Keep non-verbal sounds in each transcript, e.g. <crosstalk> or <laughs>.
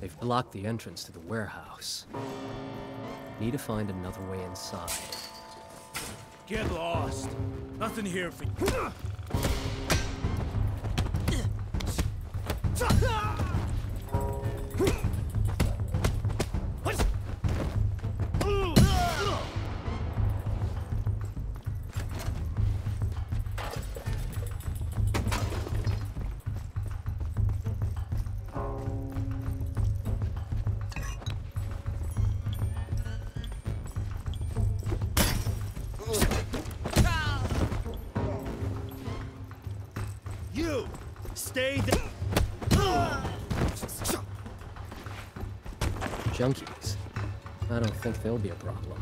They've blocked the entrance to the warehouse. Need to find another way inside. Get lost. Nothing here for you. I don't think they'll be a problem.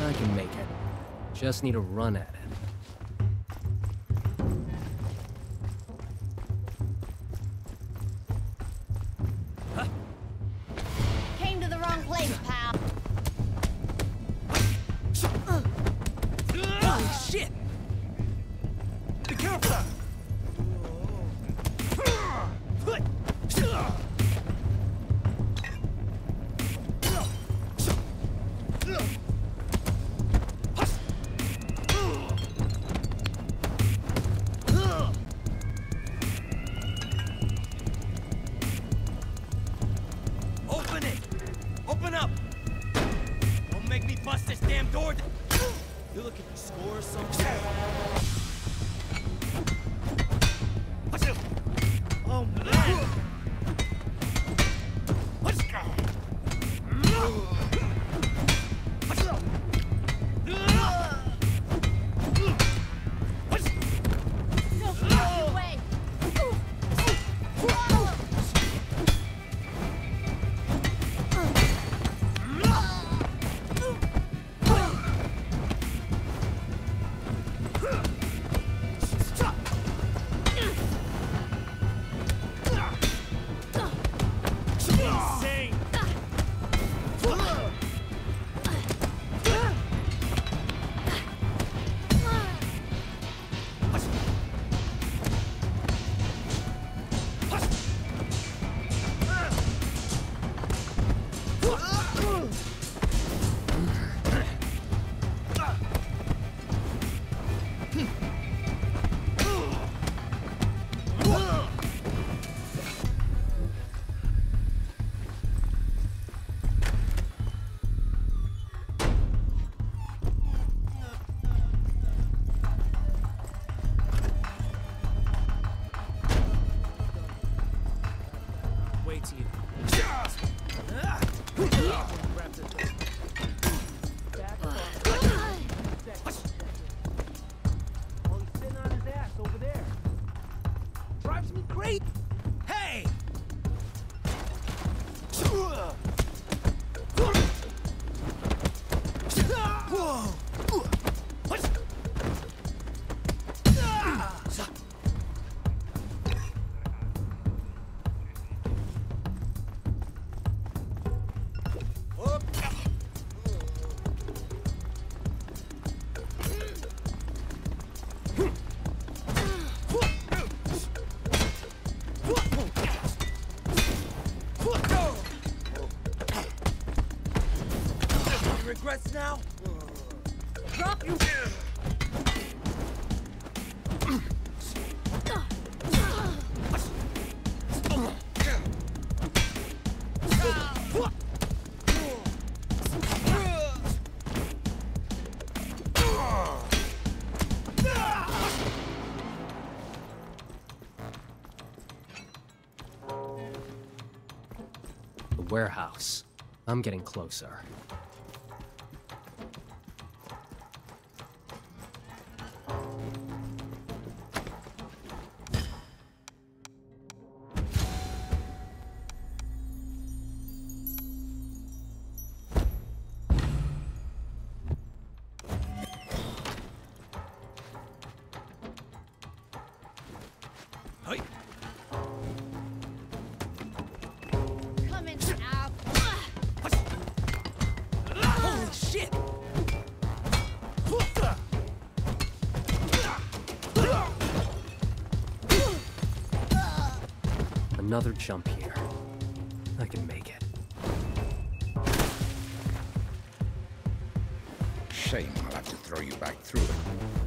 I can make it. Just need to run at it. Holy shit! Be careful! I'm getting closer. Another jump here. I can make it. Shame I'll have to throw you back through it.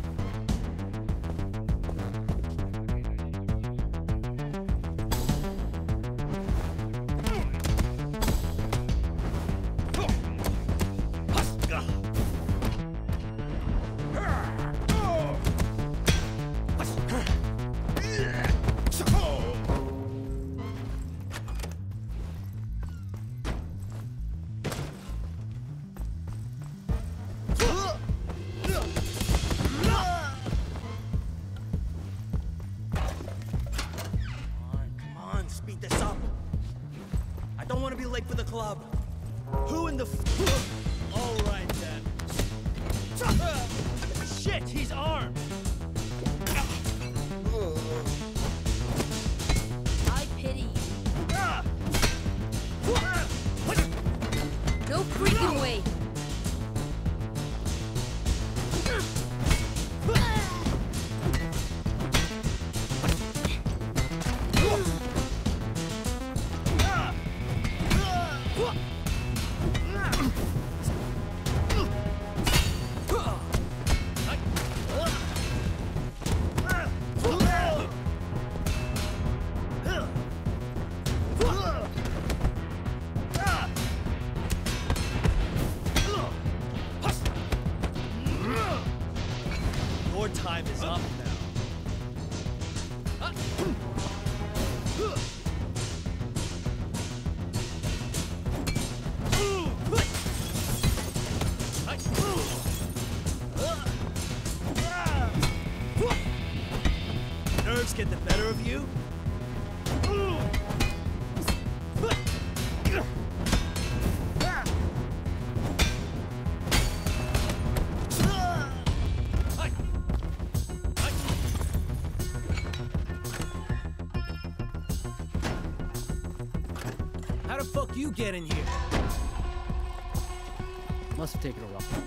Want to be late for the club. Who in the f- All right then. <laughs> Shit, he's armed. Get the better of you? How the fuck you get in here? Must have taken a rough.